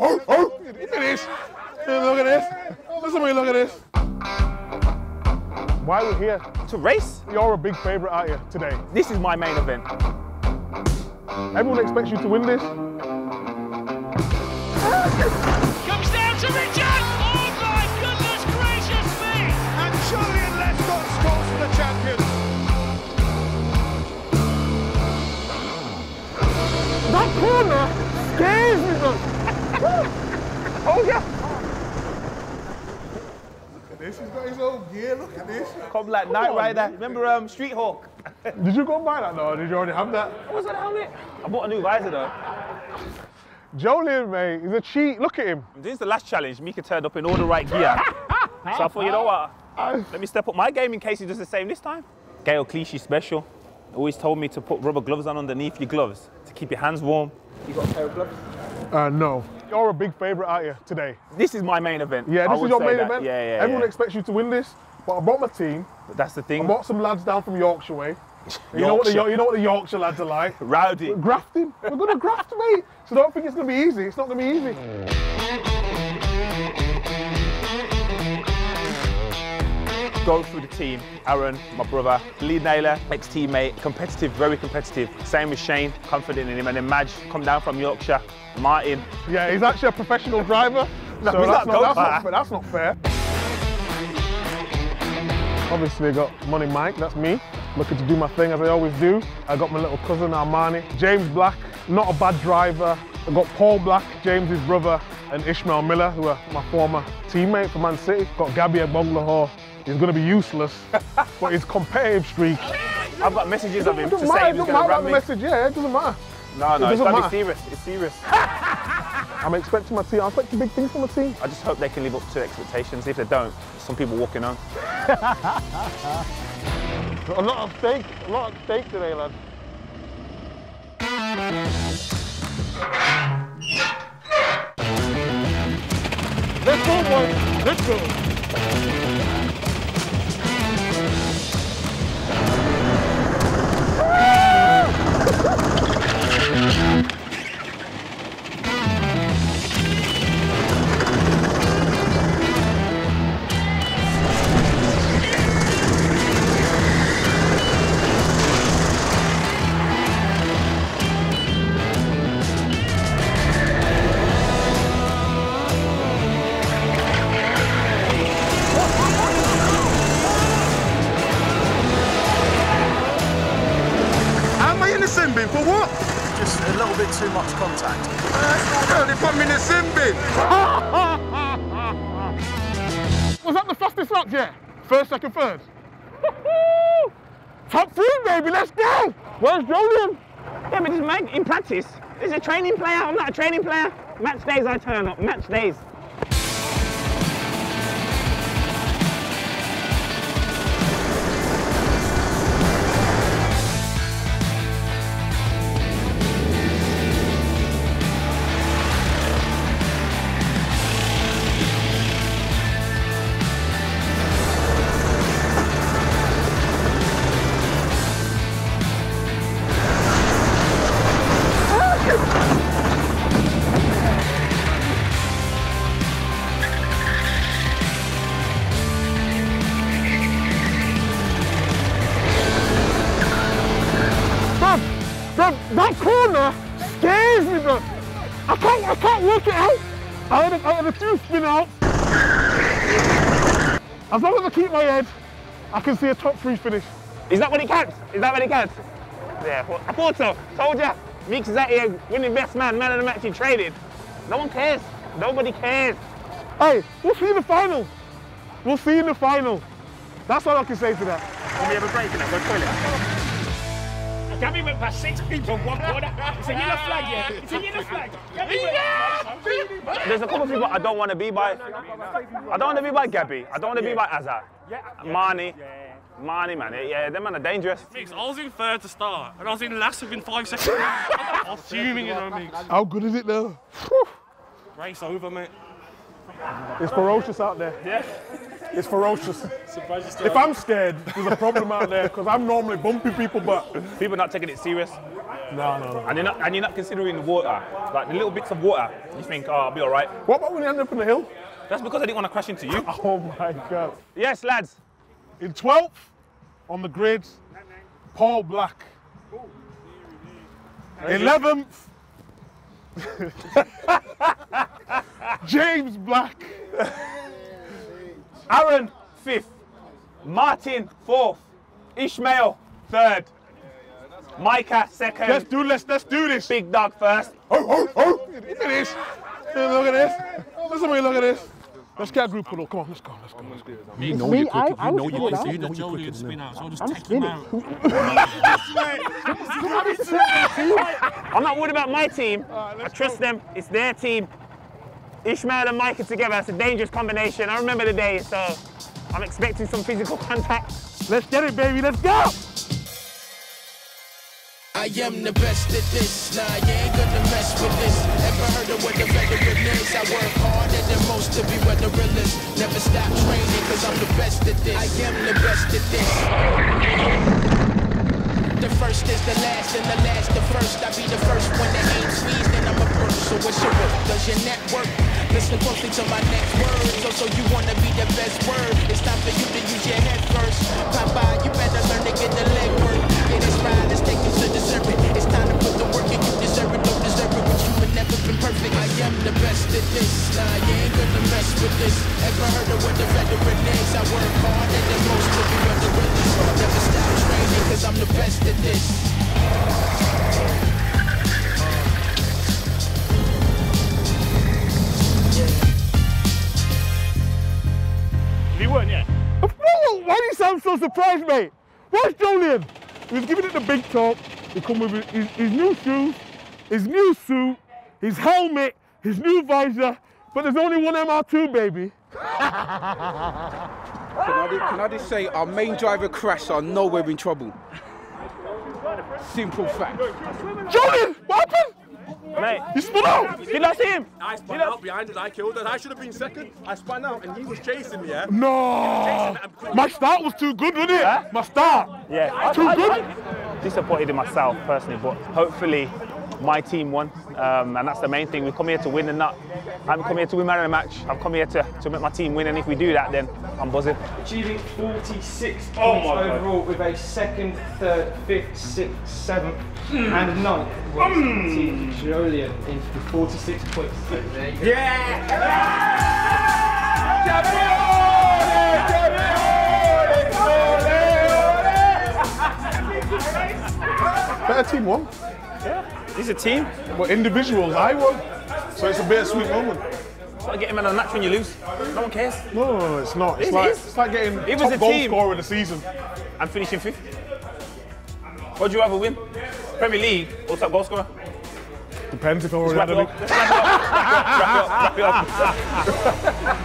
oh, oh. Look at this. Look at this. Listen to me, look at this. Why we're here? To race? You're a big favourite, aren't you, today? This is my main event. Everyone expects you to win this. Comes down to Richard. Oh my goodness gracious me! And Joleon Lescott scores for the champion. That corner scares me, bro. Oh, yeah. Look at this. He's got his own gear. Look at this. Come like Knight Rider. Remember um, Street Hawk? Did you go and buy that? No, did you already have that? What was that helmet? I bought a new visor though. Joleon, mate, he's a cheat. Look at him. This is the last challenge. Micah turned up in all the right gear. so I thought, you know what? Let me step up my game in case he does the same this time. Gael Clichy special. Always told me to put rubber gloves on underneath your gloves to keep your hands warm. You got a pair of gloves? Uh, no. You're a big favourite, aren't you, today? This is my main event. Yeah, this is your main that. event. Yeah, yeah. Everyone yeah. expects you to win this, but I brought my team. But that's the I thing. brought some lads down from Yorkshire way. You know what the Yorkshire. you know what the Yorkshire lads are like. Rowdy. Grafting. We're gonna graft, mate. So don't think it's gonna be easy. It's not gonna be easy. Go through the team. Aaron, my brother, lead nailer, ex-teammate, competitive, very competitive. Same with Shane, confident in him. And then Madge, come down from Yorkshire. Martin. Yeah, he's actually a professional driver. No, so that's, not that's, not, fair. that's not fair. Obviously, I got Money Mike, that's me, looking to do my thing as I always do. I got my little cousin Armani, James Black, not a bad driver. I got Paul Black, James's brother, and Ishmael Miller, who are my former teammate for Man City. Got Gabby Agbonlahor. He's going to be useless, but his competitive streak. I've got messages of him to doesn't say matter, he was going to matter ram me. message, yeah, it doesn't matter. No, no, It it's got to be serious. It's serious. I'm expecting my team, I'm expecting big things from my team. I just hope they can live up to expectations. If they don't, some people walking on. A lot of steak, a lot of steak today, lad. Let's go, boys. Let's go. The sin bin for what? Just a little bit too much contact. Well, they put me in the sin bin. Was that the fastest lap yet? First, second, third? Top three, baby, let's go! Where's Joleon? Yeah, but this man in practice. This is a training player. I'm not a training player. Match days, I turn up. Match days. Scares me, bruv. I can't, I can't work it out. I had a, I had a two spin out. As long as I keep my head, I can see a top three finish. Is that what it counts? Is that what it counts? Yeah, I thought so. Told ya. Meeks is out uh, here winning best man, man of the match he traded. No one cares. Nobody cares. Hey, we'll see in the final. We'll see in the final. That's all I can say to that. Can we have a break in that? Go toilet. Gabby went past six people in one corner. It's a yellow flag, yeah. It's a yellow flag. Gabby went There's a couple of people I don't want to be by. I don't want to be by Gabby. I don't want to be by Azar. Marnie. Marnie, man. Yeah, them man are dangerous. Mix, I was in third to start, and I was in last within five seconds. I was fuming, you know, Mix. How good is it though? Race over, mate. It's ferocious out there. Yeah. It's ferocious. If I'm scared, there's a problem out there because I'm normally bumping people, but People not taking it serious. No, no, no. And you're not, and you're not considering the water, like the little bits of water. You think, oh, I'll be all right. What about when you end up in the hill? That's because I didn't want to crash into you. Oh my God. yes, lads. In 12th on the grid, Paul Black. 11th, James Black. Aaron fifth. Martin fourth. Ishmael third. Micah second. Let's do let's let's do this. Big dog first. Oh, oh, oh. Look at this. Look at this. Listen to me, look at this. Let's get a group photo. Come on, let's go, let's go, let's go. You know Me, you're I- quicker. You know you're out. quicker. You know you're Jolene quicker than spin them. out, so I'll just I'm take him spinning. out. I'm not worried about my team. I trust them. It's their team. Ishmael and Micah together, that's a dangerous combination. I remember the day, so I'm expecting some physical contact. Let's get it, baby. Let's go. I am the best at this. Nah, you ain't gonna mess with this. Ever heard of what the veteran is? I work harder than most to be what the real is. Never stop training, cause I'm the best at this. I am the best at this. The first is the last, and the last the first. I be the first when the aim squeezed, then I'm a first. So what's your work? Does your network? Listen closely to my next words. Also, you wanna be the best word. It's time for you to use your head first. Papa, you better learn to get the leg work. Get inspired, let's take you to the serpent. It's time to put the work in. You deserve it, don't deserve it, but you have never been perfect. I am the best at this. Nah, you ain't gonna mess with this. Ever heard of what the veteran is? I work harder Whoa, Why do you sound so surprised, mate? Where's Joleon? He was giving it the big talk. He come with his, his new shoes, his new suit, his helmet, his new visor. But there's only one MR2, baby. Can I, just, can I just say our main driver crashed, so I know we're in trouble. Simple fact. Joleon, what happened? Mate, He spun out. did I see him? I spun out behind it, I killed it. I should have been second. I spun out and he was chasing me, yeah? No. My start was too good, wasn't it? My start. Yeah, Too good. disappointed in myself personally, but hopefully my team won, um, and that's the main thing. We come here to win and not. I'm come here to win man of the match. I've come here to, to make my team win, and if we do that, then I'm buzzing. achieving 46 Oh points my God. overall with a second, third, fifth, sixth, seventh, and ninth was Team Joleon in 46 points. Yeah. Better team won. It's a team. But individuals, I won. So it's a bittersweet moment. Gotta get him man of the match when you lose. No one cares. No, no, no, it's not. It's It like is. it's like getting It was top goal team. scorer of the season. I'm finishing fifth. What do you rather win? Premier League or top goal scorer? Depends if I already had it a up. Let's wrap it up. Wrap it up. Wrap it up. Wrap it up.